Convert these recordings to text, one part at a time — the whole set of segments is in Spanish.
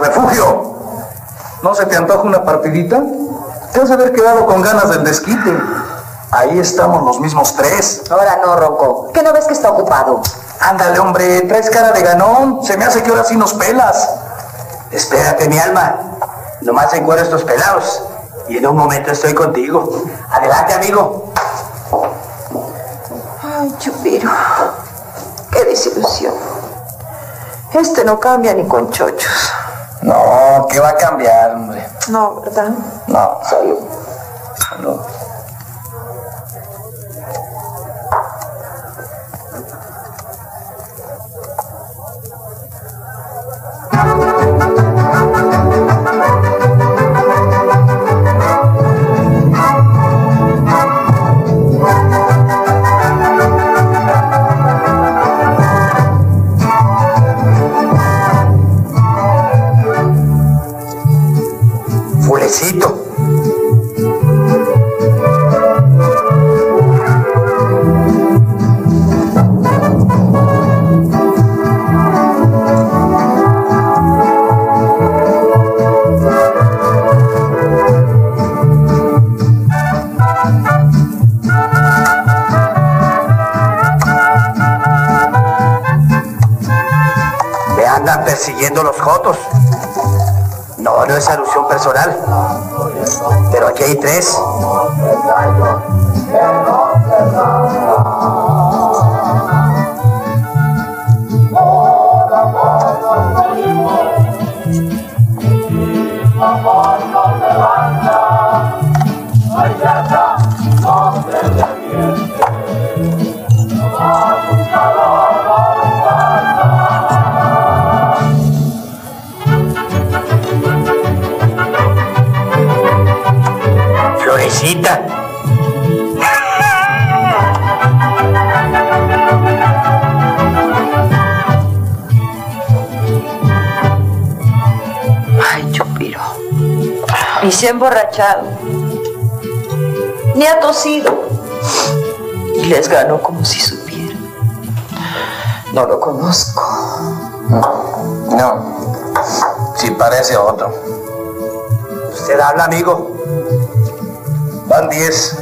Refugio. ¿No se te antoja una partidita? Te has de haber quedado con ganas del desquite. Ahí estamos los mismos tres. Ahora no, Ronco. ¿Qué no ves que está ocupado? Ándale, hombre, traes cara de ganón. Se me hace que ahora sí nos pelas. Espérate, mi alma. Nomás encuentro estos pelados. Y en un momento estoy contigo. Adelante, amigo. Ay, Chupiro. Qué desilusión. Este no cambia ni con chochos. No, ¿qué va a cambiar, hombre? No, ¿verdad? No. Salud. Salud. Andan persiguiendo los jotos. No, no es alusión personal. Pero aquí hay tres. Florecita. Ay, Chupiro. Ni se ha emborrachado. Ni ha tosido. Y les ganó como si supiera. No lo conozco. No. Sí parece otro. Usted habla, amigo. Van diez.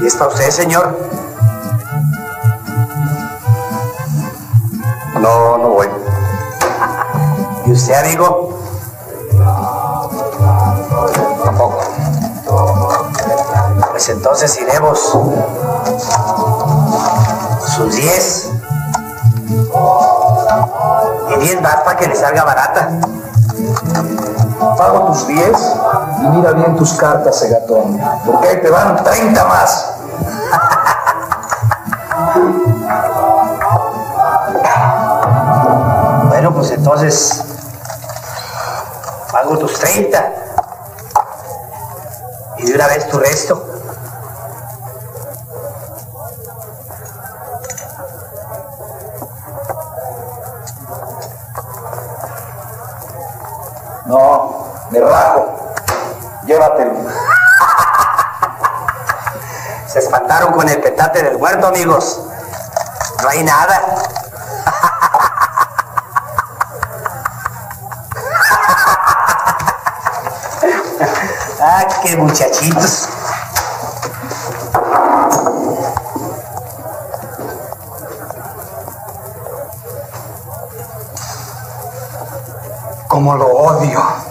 ¿Y es para usted, señor? No, no voy. ¿Y usted, amigo? Tampoco. Pues entonces iremos. Sus diez. Y diez más para que le salga barata. Pago tus diez y mira bien tus cartas, Segatón. Porque ahí te van 30 más. Bueno, pues entonces pago tus 30 y de una vez tu resto. No, me rajo. Se espantaron con el petate del muerto, amigos. No hay nada. ah, qué muchachitos. Como lo odio.